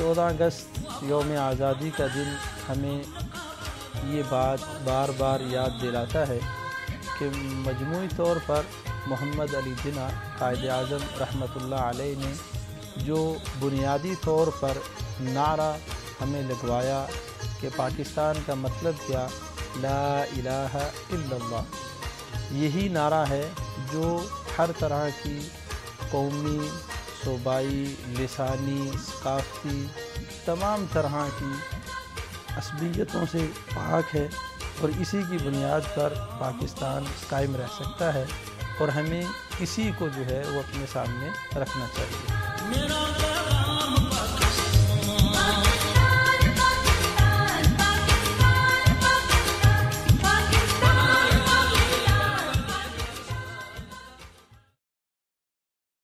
अगस्त योम आज़ादी का दिन हमें ये बात बार बार याद दिलाता है कि मजमू तौर पर मोहम्मद अली जिना कायद अज़म अलैह ने जो बुनियादी तौर पर नारा हमें लगवाया कि पाकिस्तान का मतलब क्या, ला इलाहा इल्लल्लाह। यही नारा है जो हर तरह की कौमी सूबाई, लसानी, सकाफ़ती, तमाम तरह की असबियतों से पाक है और इसी की बुनियाद पर पाकिस्तान कायम रह सकता है और हमें इसी को जो है वो अपने सामने रखना चाहिए।